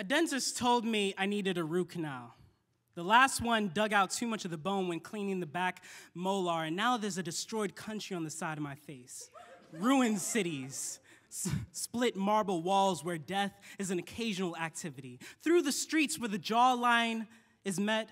A dentist told me I needed a root canal. The last one dug out too much of the bone when cleaning the back molar, and now there's a destroyed country on the side of my face. Ruined cities, split marble walls where death is an occasional activity. Through the streets where the jawline is met,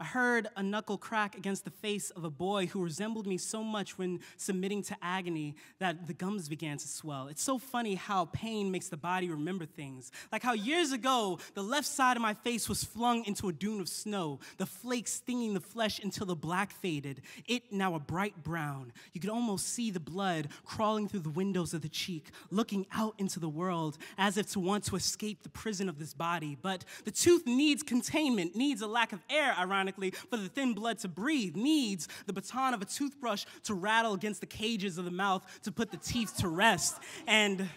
I heard a knuckle crack against the face of a boy who resembled me so much when submitting to agony that the gums began to swell. It's so funny how pain makes the body remember things. Like how years ago, the left side of my face was flung into a dune of snow, the flakes stinging the flesh until the black faded, it now a bright brown. You could almost see the blood crawling through the windows of the cheek, looking out into the world as if to want to escape the prison of this body. But the tooth needs containment, needs a lack of air, ironically for the thin blood to breathe, needs the baton of a toothbrush to rattle against the cages of the mouth to put the teeth to rest. And,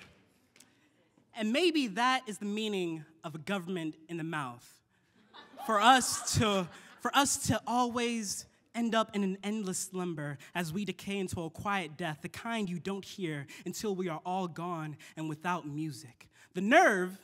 and maybe that is the meaning of a government in the mouth. For us to, for us to always end up in an endless slumber as we decay into a quiet death, the kind you don't hear until we are all gone and without music. The nerve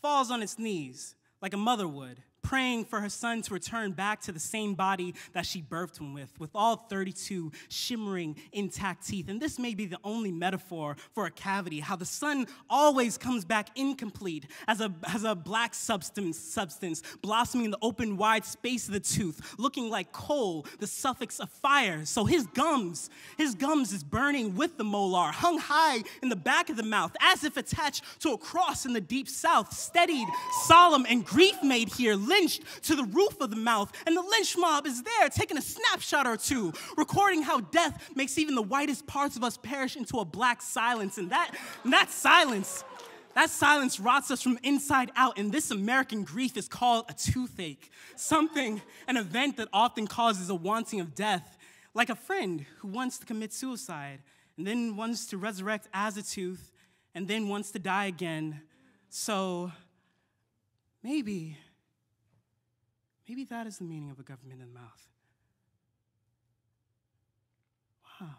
falls on its knees like a mother would, praying for her son to return back to the same body that she birthed him with, with all 32 shimmering, intact teeth. And this may be the only metaphor for a cavity, how the son always comes back incomplete as a, as a black substance, substance blossoming in the open, wide space of the tooth, looking like coal, the suffix of fire. So his gums, his gums is burning with the molar, hung high in the back of the mouth, as if attached to a cross in the deep south, steadied, solemn, and grief made here lynched to the roof of the mouth, and the lynch mob is there taking a snapshot or two, recording how death makes even the whitest parts of us perish into a black silence. And that, and that silence, that silence rots us from inside out, and this American grief is called a toothache. Something, an event that often causes a wanting of death, like a friend who wants to commit suicide and then wants to resurrect as a tooth and then wants to die again. So maybe Maybe that is the meaning of a government in the mouth. Wow.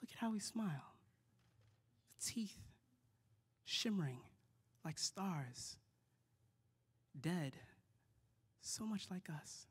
Look at how we smile. The teeth shimmering like stars, dead, so much like us.